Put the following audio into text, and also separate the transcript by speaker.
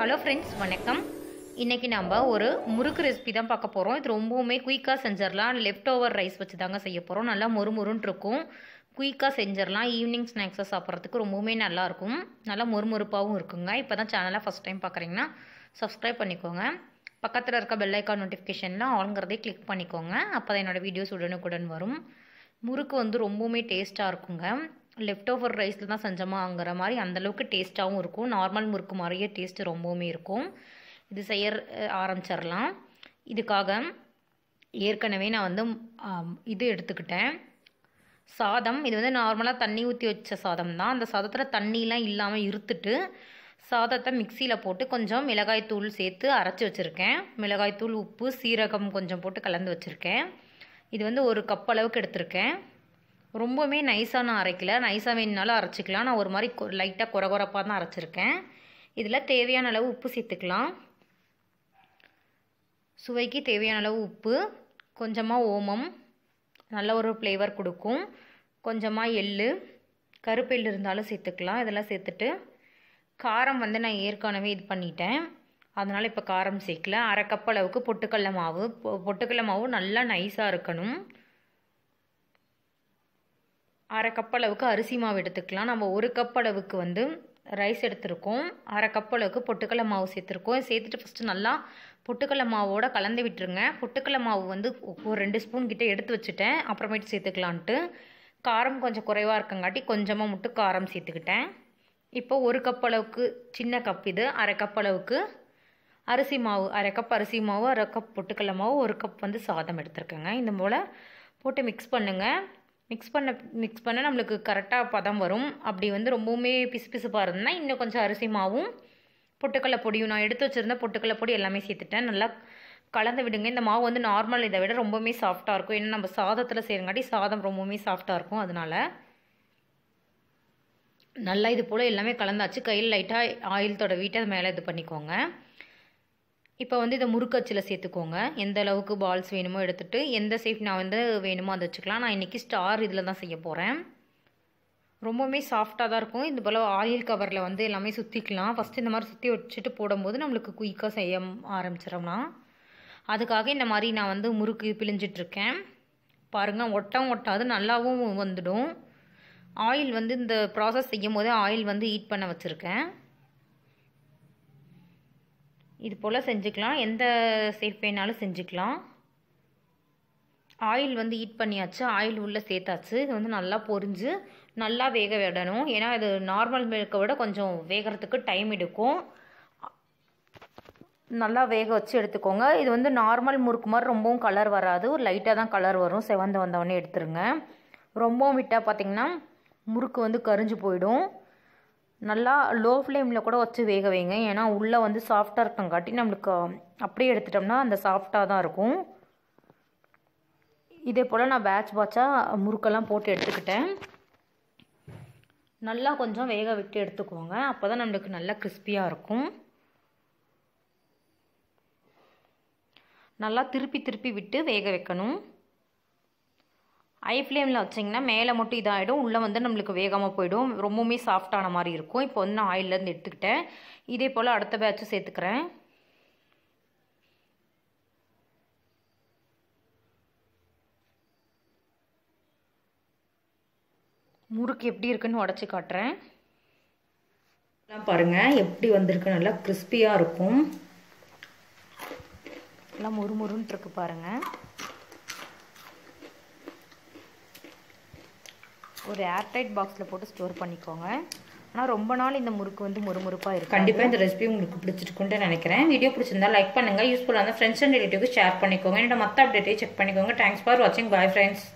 Speaker 1: Hello friends வணக்கம். இன்றைக்கி நம்ம ஒரு முறுக்கு ரெசிபி தான் பார்க்க போகிறோம் இது ரொம்பவுமே குயிக்காக செஞ்சிடலாம். லெஃப்ட் ஓவர் ரைஸ் வச்சு தாங்க செய்ய போகிறோம் நல்லா மொறுமொறுன்னு இருக்கும். குயிக்காக செஞ்சிடலாம். ஈவினிங் ஸ்நாக்ஸை சாப்பிட்றதுக்கு ரொம்பவுமே நல்லாயிருக்கும் நல்லா மொறுமொறுப்பாகவும் இருக்குங்க. இப்போ தான் சேனலை ஃபஸ்ட் டைம் பார்க்குறீங்கன்னா சப்ஸ்கிரைப் பண்ணிக்கோங்க. பக்கத்தில் இருக்க பெல் நோட்டிஃபிகேஷன்லாம் நோட்டிஃபிகேஷனில் ஆளுங்கிறதே கிளிக் பண்ணிக்கோங்க. அப்போ தான் என்னோடய வீடியோஸ் உடனுக்குடன் வரும். முறுக்கு வந்து ரொம்பவுமே டேஸ்ட்டாக இருக்குங்க. லெஃப்ட் ஓவர் ரைஸில் தான் செஞ்சோமாங்கிற மாதிரி அந்தளவுக்கு டேஸ்ட்டாகவும் இருக்கும். நார்மல் முறுக்கு மாதிரியே டேஸ்ட்டு ரொம்பவுமே இருக்கும். இது செய்ய ஆரம்பிச்சிடலாம். இதுக்காக ஏற்கனவே நான் வந்து இது எடுத்துக்கிட்டேன். சாதம். இது வந்து நார்மலாக தண்ணி ஊற்றி வச்ச சாதம் தான். அந்த சாதத்தில் தண்ணிலாம் இல்லாமல் இருத்துட்டு சாதத்தை மிக்சியில் போட்டு கொஞ்சம் மிளகாய்த்தூள் சேர்த்து அரைச்சி வச்சுருக்கேன். மிளகாய்த்தூள் உப்பு சீரகம் கொஞ்சம் போட்டு கலந்து வச்சுருக்கேன். இது வந்து ஒரு கப் அளவுக்கு எடுத்திருக்கேன். ரொம்பவுமே நைஸாக நான் அரைக்கல. நைஸாக வேணுனாலும் அரைச்சிக்கலாம். நான் ஒரு மாதிரி லைட்டாக குறகுறப்பாக தான் அரைச்சிருக்கேன். இதில் தேவையான அளவு உப்பு சேர்த்துக்கலாம். சுவைக்கு தேவையான அளவு உப்பு கொஞ்சமாக ஓமம் நல்ல ஒரு ஃப்ளேவர் கொடுக்கும். கொஞ்சமாக எள்ளு கருப்பெள்ளு இருந்தாலும் சேர்த்துக்கலாம். இதெல்லாம் சேர்த்துட்டு காரம் வந்து நான் ஏற்கனவே இது பண்ணிட்டேன். அதனால் இப்போ காரம் சேர்க்கல. அரை கப் அளவுக்கு பொட்டுக்கடல மாவு பொ- பொட்டுக்கடல மாவு நல்லா நைஸாக இருக்கணும். அரை கப் அளவுக்கு அரிசி மாவு எடுத்துக்கலாம். நம்ம ஒரு கப் அளவுக்கு வந்து ரைஸ் எடுத்திருக்கோம். அரை கப் அளவுக்கு பொட்டுக்கடலை மாவு சேர்த்துருக்கோம். சேர்த்துட்டு ஃபஸ்ட்டு நல்லா பொட்டுக்கடலை மாவோட கலந்து விட்டுருங்க. பொட்டுக்கடலை மாவு வந்து ஒரு ரெண்டு ஸ்பூன் கிட்டே எடுத்து வச்சுட்டேன். அப்புறமேட்டு சேர்த்துக்கலான்ட்டு. காரம் கொஞ்சம் குறைவாக இருக்கங்காட்டி கொஞ்சமாக மட்டும் காரம் சேர்த்துக்கிட்டேன். இப்போ ஒரு கப் அளவுக்கு சின்ன கப் இது. அரை கப் அளவுக்கு அரிசி மாவு அரை கப் அரிசி மாவு அரை கப் பொட்டுக்கடலை மாவு ஒரு கப் வந்து சாதம் எடுத்துருக்கேங்க. இந்த போல் போட்டு மிக்ஸ் பண்ணுங்கள் மிக்ஸ் பண்ண மிக்ஸ் பண்ண நம்மளுக்கு கரெக்டாக பதம் வரும். அப்படி வந்து ரொம்பவுமே பிசு பிசுப்பாக இருந்ததுன்னா இன்னும் கொஞ்சம் அரிசி மாவும் பொட்டுக்கடலை பொடியும் நான் எடுத்து வச்சுருந்த பொட்டுக்கடலை பொடி எல்லாமே சேர்த்துட்டேன். நல்லா கலந்து விடுங்க. இந்த மாவு வந்து நார்மல் இதை விட ரொம்பவுமே சாஃப்டாக இருக்கும். ஏன்னா நம்ம சாதத்தில் செய்கிறங்காட்டி சாதம் ரொம்பவுமே சாஃப்டாக இருக்கும். அதனால நல்லா இது போல் எல்லாமே கலந்தாச்சு. கையில் லைட்டாக ஆயில் தடவிட்டு அது மேலே இது பண்ணிக்கோங்க. இப்போ வந்து இதை முறுக்கச்சில் சேர்த்துக்கோங்க எந்த அளவுக்கு பால்ஸ் வேணுமோ எடுத்துகிட்டு எந்த ஷேப் நான் வந்து வேணுமோ அதை வச்சுக்கலாம். நான் இன்றைக்கி ஸ்டார் இதில் தான் செய்ய போகிறேன் ரொம்பவுமே சாஃப்டாக தான் இருக்கும். இது போல் ஆயில் கவரில் வந்து எல்லாமே சுற்றிக்கலாம் ஃபஸ்ட்டு இந்த மாதிரி சுற்றி வச்சுட்டு போடும்போது நம்மளுக்கு குயிக்காக செய்ய ஆரம்பிச்சிடோம்னா அதுக்காக இந்த மாதிரி நான் வந்து முறுக்கு பிழிஞ்சிட்ருக்கேன் பாருங்கள் ஒட்டம் ஒட்டாது நல்லாவும் வந்துடும். ஆயில் வந்து இந்த ப்ராசஸ் செய்யும் போதே ஆயில் வந்து ஹீட் பண்ண வச்சுருக்கேன். இது போல் செஞ்சுக்கலாம். எந்த ஷேப் வேணாலும் செஞ்சுக்கலாம். ஆயில் வந்து ஹீட் பண்ணியாச்சு. ஆயில் உள்ளே சேர்த்தாச்சு. இது வந்து நல்லா பொரிஞ்சு நல்லா வேக விடணும். ஏன்னா இது நார்மல் மில்கை விட கொஞ்சம் வேகிறதுக்கு டைம் எடுக்கும். நல்லா வேக வச்சு எடுத்துக்கோங்க. இது வந்து நார்மல் முறுக்கு மாதிரி ரொம்பவும் கலர் வராது. ஒரு லைட்டாக தான் கலர் வரும். செவந்து வந்தவொடனே எடுத்துருங்க. ரொம்பவும் விட்டால் பார்த்திங்கன்னா முறுக்கு வந்து கரிஞ்சு போயிடும். நல்லா லோ ஃப்ளேமில் கூட வச்சு வேக வைங்க. ஏன்னா உள்ளே வந்து சாஃப்டாக இருக்கங்காட்டி நம்மளுக்கு அப்படியே எடுத்துட்டோம்னா அந்த சாஃப்டாக தான் இருக்கும். இதே போல் நான் பேட்ச் பேட்சாக முறுக்கெல்லாம் போட்டு எடுத்துக்கிட்டேன். நல்லா கொஞ்சம் வேக விட்டு எடுத்துக்கோங்க. அப்போ தான் நம்மளுக்கு நல்லா கிறிஸ்பியாக இருக்கும். நல்லா திருப்பி திருப்பி விட்டு வேக வைக்கணும். ஐ ஃப்ளேமில் வச்சிங்கன்னா மேலே மட்டும் இதாகிடும் உள்ளே வந்து நம்மளுக்கு வேகமாக போயிடும். ரொம்பவுமே சாஃப்டான மாதிரி இருக்கும். இப்போ வந்து நான் ஆயிலேருந்து எடுத்துக்கிட்டேன். இதே போல் அடுத்த பேட்சும் சேர்த்துக்கிறேன். முறுக்கு எப்படி இருக்குன்னு உடச்சி காட்டுறேன். எல்லாம் பாருங்கள் எப்படி வந்திருக்கு? நல்லா கிறிஸ்பியாக இருக்கும். எல்லாம் முறுமுறுன்ட்டு இருக்கு பாருங்கள் ஒரு ஏர்டைட் பாக்ஸில் போட்டு ஸ்டோர் பண்ணிக்கோங்க. ஆனால் ரொம்ப நாள் இந்த முறுக்கு வந்து முறுமுறுப்பாக இருக்கும் கண்டிப்பாக இந்த ரெசிபி உங்களுக்கு பிடிச்சிருக்குன்ட்டு நினைக்கிறேன். வீடியோ பிடிச்சிருந்தா லைக் பண்ணுங்கள் யூஸ்ஃபுல்லாக இருந்தால் ஃப்ரெண்ட்ஸ் அண்ட் ரிலேட்டிவ்க்கு ஷேர் பண்ணிக்கோங்க. என்னோட மற்ற அப்டேட்டையும் செக் பண்ணிக்கோங்க. தேங்க்ஸ் ஃபார் வாட்சிங் பாய் ஃப்ரெண்ட்ஸ்